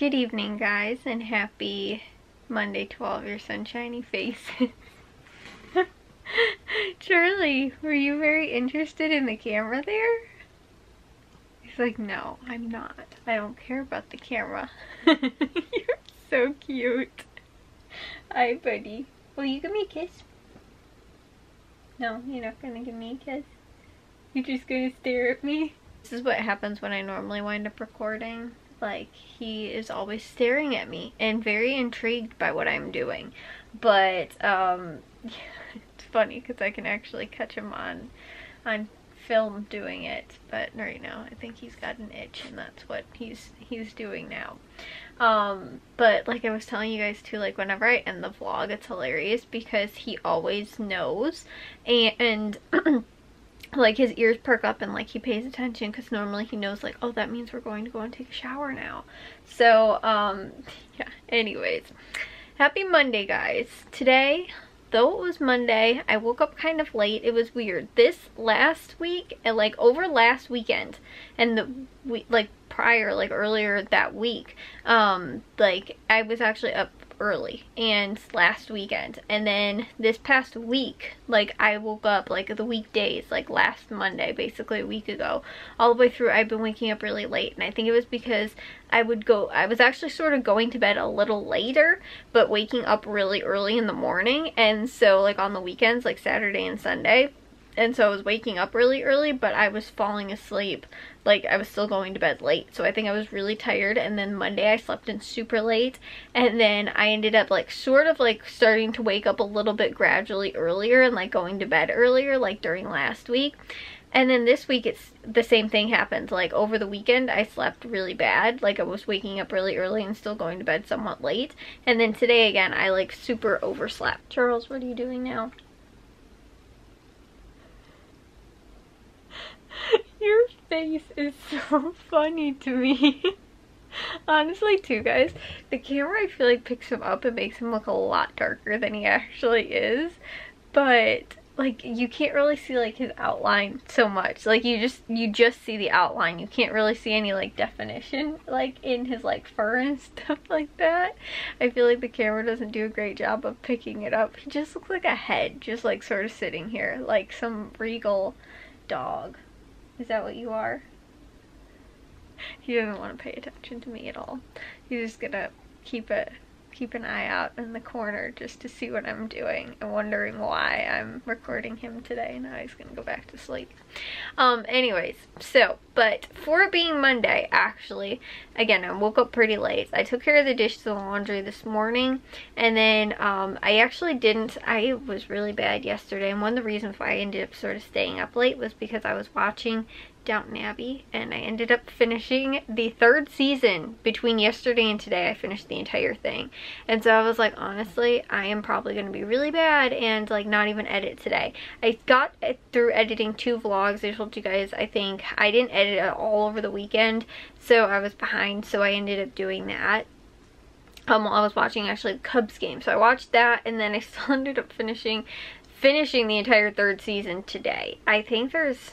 Good evening, guys, and happy Monday to all of your sunshiny faces. Charlie, were you very interested in the camera there? He's like, no, I'm not. I don't care about the camera. You're so cute. Hi, buddy. Will you give me a kiss? No, you're not gonna give me a kiss? You're just gonna stare at me? This is what happens when I normally wind up recording. Like, he is always staring at me and very intrigued by what I'm doing. But, um, it's funny because I can actually catch him on, on film doing it. But right now, I think he's got an itch and that's what he's, he's doing now. Um, but like I was telling you guys too, like whenever I end the vlog, it's hilarious because he always knows and like his ears perk up and like he pays attention because normally he knows like oh that means we're going to go and take a shower now. So um yeah anyways. Happy monday guys. Today though it was monday i woke up kind of late. It was weird. This last week and like over last weekend and the week like prior like earlier that week um like i was actually up early and last weekend. And then this past week like I woke up like the weekdays like last Monday basically a week ago all the way through I've been waking up really late. And I think it was because I would go I was actually sort of going to bed a little later but waking up really early in the morning. And so like on the weekends like Saturday and Sunday and so I was waking up really early but I was falling asleep. Like I was still going to bed late so I think I was really tired. And then Monday I slept in super late. And then I ended up like sort of like starting to wake up a little bit gradually earlier and like going to bed earlier like during last week. And then this week it's the same thing happened. Like over the weekend I slept really bad. Like I was waking up really early and still going to bed somewhat late. And then today again I like super overslept. Charles what are you doing now Your face is so funny to me. Honestly too guys, the camera I feel like picks him up and makes him look a lot darker than he actually is. But like you can't really see like his outline so much. Like you just you just see the outline. You can't really see any like definition like in his like fur and stuff like that. I feel like the camera doesn't do a great job of picking it up. He just looks like a head just like sort of sitting here like some regal dog is that what you are? He doesn't want to pay attention to me at all. He's just gonna keep it keep an eye out in the corner just to see what I'm doing and wondering why I'm recording him today. Now he's gonna go back to sleep. Um, anyways, so, but for being Monday, actually, again, I woke up pretty late. I took care of the dishes and laundry this morning, and then um, I actually didn't, I was really bad yesterday, and one of the reasons why I ended up sort of staying up late was because I was watching Downton Abbey and I ended up finishing the third season between yesterday and today. I finished the entire thing. And so I was like honestly I am probably gonna be really bad and like not even edit today. I got through editing two vlogs. I told you guys I think I didn't edit it all over the weekend so I was behind so I ended up doing that um, while I was watching actually Cubs game. So I watched that and then I still ended up finishing finishing the entire third season today. I think there's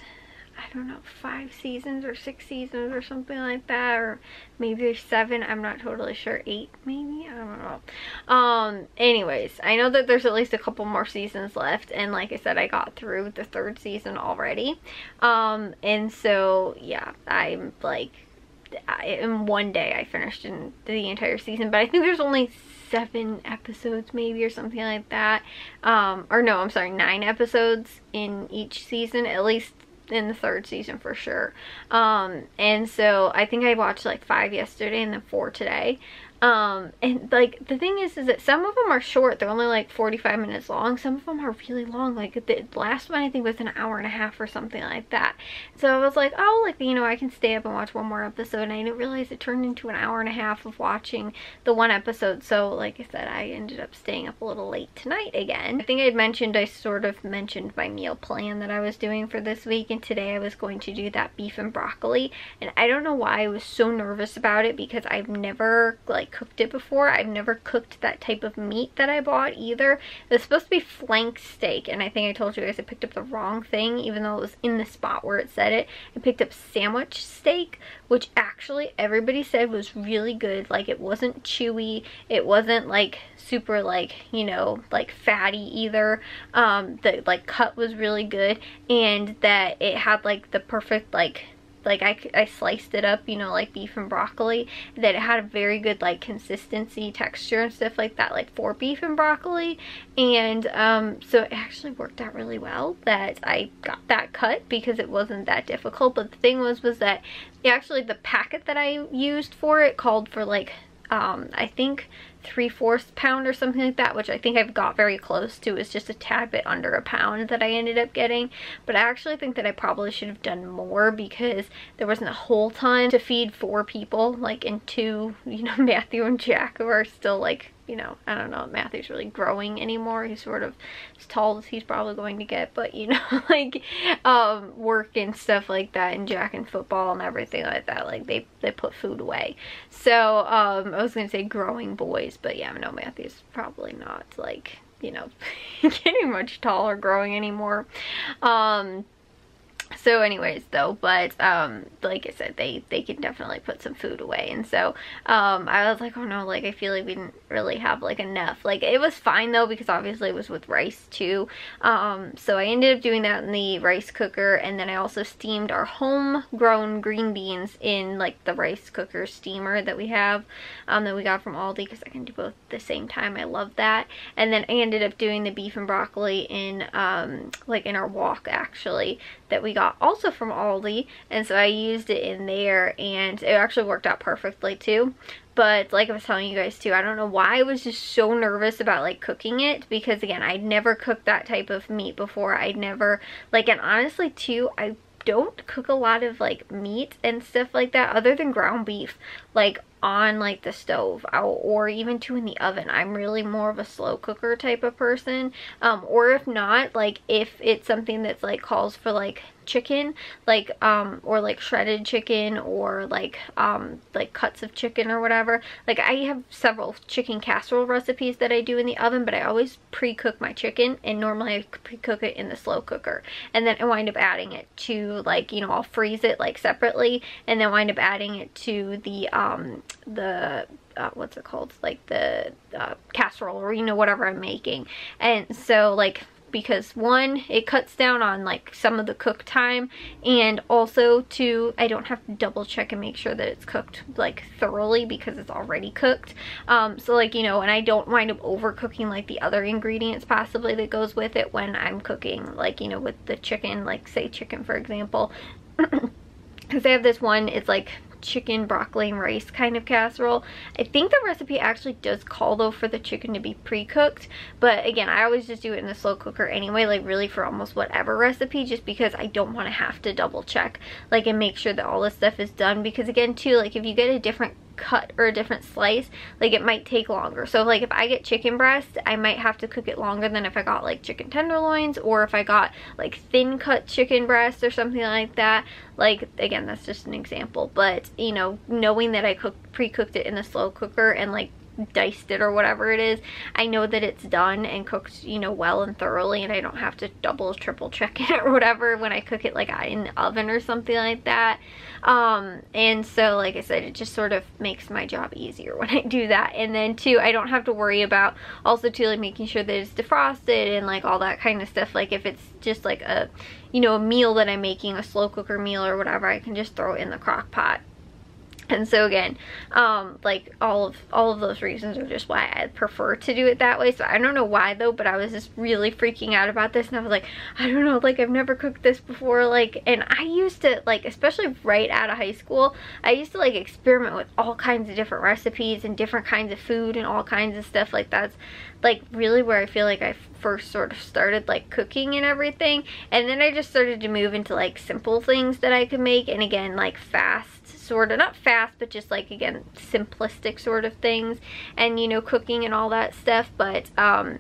I don't know, five seasons or six seasons or something like that, or maybe there's seven, I'm not totally sure, eight maybe, I don't know. Um, anyways, I know that there's at least a couple more seasons left, and like I said, I got through the third season already, um, and so, yeah, I'm like, in one day I finished in the entire season, but I think there's only seven episodes maybe or something like that um or no i'm sorry nine episodes in each season at least in the third season for sure. Um, and so I think I watched like five yesterday and then four today um and like the thing is is that some of them are short they're only like 45 minutes long some of them are really long like the last one i think was an hour and a half or something like that. So i was like oh like you know i can stay up and watch one more episode and i didn't realize it turned into an hour and a half of watching the one episode. So like i said i ended up staying up a little late tonight again. I think i had mentioned i sort of mentioned my meal plan that i was doing for this week and today i was going to do that beef and broccoli and i don't know why i was so nervous about it because i've never like cooked it before. I've never cooked that type of meat that I bought either. It was supposed to be flank steak and I think I told you guys I picked up the wrong thing even though it was in the spot where it said it. I picked up sandwich steak which actually everybody said was really good. Like it wasn't chewy. It wasn't like super like, you know, like fatty either. Um, the like cut was really good and that it had like the perfect like like I, I sliced it up you know like beef and broccoli that it had a very good like consistency texture and stuff like that like for beef and broccoli. And um, so it actually worked out really well that I got that cut because it wasn't that difficult. But the thing was was that actually the packet that I used for it called for like um, I think three-fourths pound or something like that, which I think I've got very close to. It's just a tad bit under a pound that I ended up getting. But I actually think that I probably should have done more because there wasn't a whole ton to feed four people, like in two, you know, Matthew and Jack who are still like you know, I don't know, Matthew's really growing anymore. He's sort of as tall as he's probably going to get, but you know, like um, work and stuff like that and Jack and football and everything like that. Like they, they put food away. So um, I was going to say growing boys, but yeah, no, Matthew's probably not like, you know, getting much taller growing anymore. Um, so anyways though but um like i said they they can definitely put some food away. And so um i was like oh no like i feel like we didn't really have like enough. Like it was fine though because obviously it was with rice too. Um so i ended up doing that in the rice cooker. And then i also steamed our homegrown green beans in like the rice cooker steamer that we have um that we got from aldi because i can do both at the same time. I love that. And then i ended up doing the beef and broccoli in um like in our wok actually that we got also from Aldi and so I used it in there and it actually worked out perfectly too but like I was telling you guys too, I don't know why I was just so nervous about like cooking it because again, I'd never cooked that type of meat before. I'd never, like, and honestly too, I don't cook a lot of like meat and stuff like that other than ground beef. Like on like the stove or even two in the oven. I'm really more of a slow cooker type of person. Um, or if not, like if it's something that's like calls for like chicken like um or like shredded chicken or like um like cuts of chicken or whatever. Like I have several chicken casserole recipes that I do in the oven but I always pre-cook my chicken and normally I pre-cook it in the slow cooker. And then I wind up adding it to like you know I'll freeze it like separately and then wind up adding it to the um the uh, what's it called? Like the uh, casserole or you know whatever I'm making. And so like because one it cuts down on like some of the cook time and also two I don't have to double check and make sure that it's cooked like thoroughly because it's already cooked. Um, so like you know and I don't wind up overcooking like the other ingredients possibly that goes with it when I'm cooking like you know with the chicken like say chicken for example. Because I have this one it's like chicken broccoli and rice kind of casserole. I think the recipe actually does call though for the chicken to be pre-cooked but again I always just do it in the slow cooker anyway like really for almost whatever recipe just because I don't want to have to double check like and make sure that all this stuff is done because again too like if you get a different cut or a different slice like it might take longer. So like if I get chicken breast I might have to cook it longer than if I got like chicken tenderloins or if I got like thin cut chicken breast or something like that. Like again that's just an example but you know knowing that I cooked pre-cooked it in a slow cooker and like diced it or whatever it is I know that it's done and cooked you know well and thoroughly and I don't have to double triple check it or whatever when I cook it like in the oven or something like that. Um and so like I said it just sort of makes my job easier when I do that. And then too I don't have to worry about also too like making sure that it's defrosted and like all that kind of stuff. Like if it's just like a you know a meal that I'm making a slow cooker meal or whatever I can just throw it in the crock pot and so again um like all of all of those reasons are just why i prefer to do it that way. So i don't know why though but i was just really freaking out about this and i was like i don't know like i've never cooked this before like and i used to like especially right out of high school i used to like experiment with all kinds of different recipes and different kinds of food and all kinds of stuff like that's like really where i feel like i first sort of started like cooking and everything and then i just started to move into like simple things that i could make and again like fast sort of, not fast, but just like, again, simplistic sort of things and, you know, cooking and all that stuff. But, um,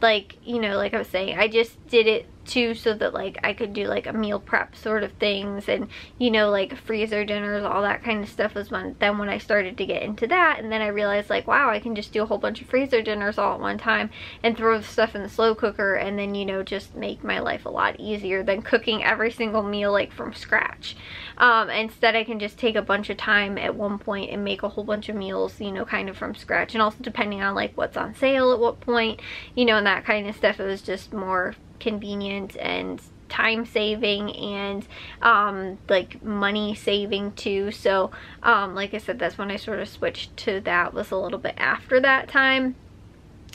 like, you know, like I was saying, I just did it too so that like I could do like a meal prep sort of things and you know like freezer dinners all that kind of stuff was when then when I started to get into that and then I realized like wow I can just do a whole bunch of freezer dinners all at one time and throw the stuff in the slow cooker and then you know just make my life a lot easier than cooking every single meal like from scratch. Um, instead I can just take a bunch of time at one point and make a whole bunch of meals you know kind of from scratch and also depending on like what's on sale at what point you know and that kind of stuff it was just more convenient and time saving and um, like money saving too. So um, like I said that's when I sort of switched to that was a little bit after that time.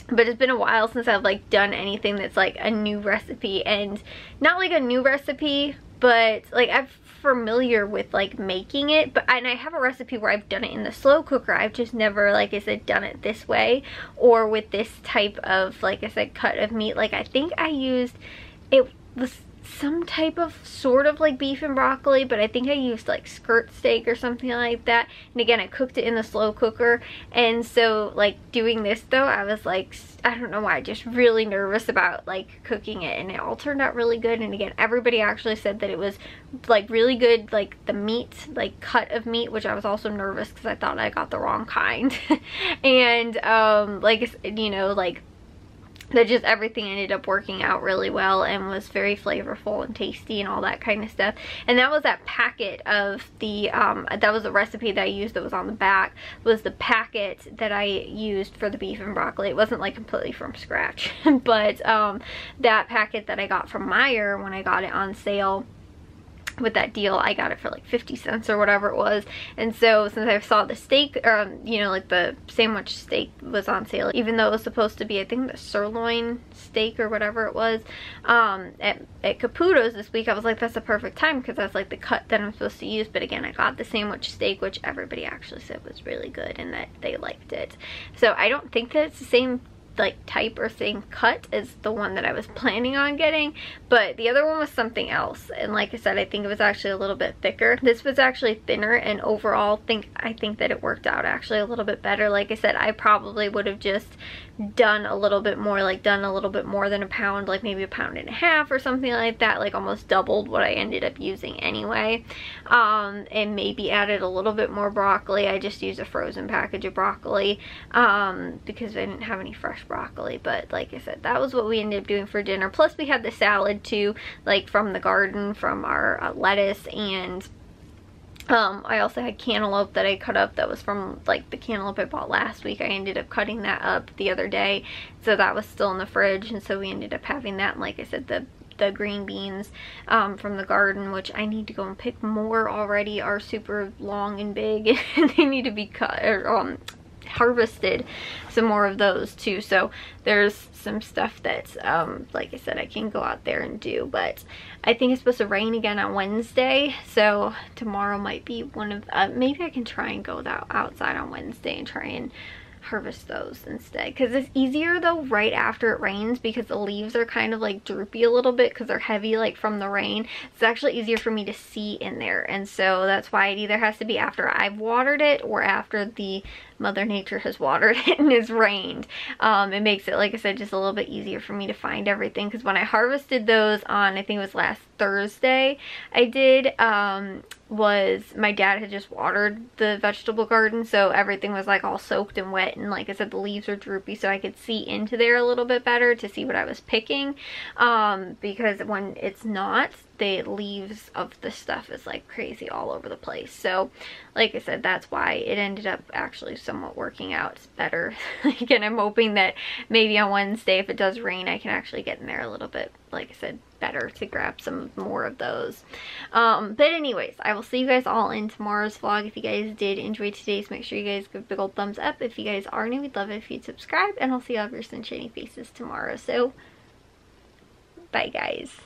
But it's been a while since I've like done anything that's like a new recipe. And not like a new recipe but like I'm familiar with like making it but and I have a recipe where I've done it in the slow cooker. I've just never like I said done it this way or with this type of like I said cut of meat. Like I think I used it was some type of sort of like beef and broccoli but I think I used like skirt steak or something like that. And again I cooked it in the slow cooker. And so like doing this though I was like I don't know why just really nervous about like cooking it. And it all turned out really good. And again everybody actually said that it was like really good like the meat like cut of meat which I was also nervous because I thought I got the wrong kind. And um like you know like that just everything ended up working out really well and was very flavorful and tasty and all that kind of stuff. And that was that packet of the um, that was the recipe that I used that was on the back was the packet that I used for the beef and broccoli. It wasn't like completely from scratch but um, that packet that I got from Meijer when I got it on sale with that deal I got it for like 50 cents or whatever it was. And so since I saw the steak um you know like the sandwich steak was on sale even though it was supposed to be I think the sirloin steak or whatever it was um at, at Caputo's this week I was like that's the perfect time because that's like the cut that I'm supposed to use. But again I got the sandwich steak which everybody actually said was really good and that they liked it. So I don't think that it's the same like type or same cut as the one that I was planning on getting but the other one was something else. And like I said I think it was actually a little bit thicker. This was actually thinner and overall think I think that it worked out actually a little bit better. Like I said I probably would have just done a little bit more like done a little bit more than a pound like maybe a pound and a half or something like that like almost doubled what I ended up using anyway. Um, and maybe added a little bit more broccoli. I just used a frozen package of broccoli um, because I didn't have any fresh broccoli but like I said that was what we ended up doing for dinner plus we had the salad too like from the garden from our uh, lettuce and um, I also had cantaloupe that I cut up that was from like the cantaloupe I bought last week. I ended up cutting that up the other day. So that was still in the fridge and so we ended up having that. And like I said, the the green beans um, from the garden, which I need to go and pick more already, are super long and big and they need to be cut or um, harvested some more of those too. So there's some stuff that, um, like I said, I can go out there and do. But I think it's supposed to rain again on Wednesday. So tomorrow might be one of, uh, maybe I can try and go that outside on Wednesday and try and harvest those instead because it's easier though right after it rains because the leaves are kind of like droopy a little bit because they're heavy like from the rain it's actually easier for me to see in there and so that's why it either has to be after I've watered it or after the mother nature has watered it and it's rained. Um, it makes it like I said just a little bit easier for me to find everything because when I harvested those on I think it was last Thursday I did um, was my dad had just watered the vegetable garden so everything was like all soaked and wet and like I said the leaves are droopy so I could see into there a little bit better to see what I was picking um, because when it's not the leaves of the stuff is like crazy all over the place so like I said that's why it ended up actually somewhat working out better again I'm hoping that maybe on Wednesday if it does rain I can actually get in there a little bit like I said better to grab some more of those. Um, but anyways, I will see you guys all in tomorrow's vlog. If you guys did enjoy today's, make sure you guys give a big old thumbs up. If you guys are new, we'd love it if you'd subscribe. And I'll see all of your sunshiny faces tomorrow. So, bye guys.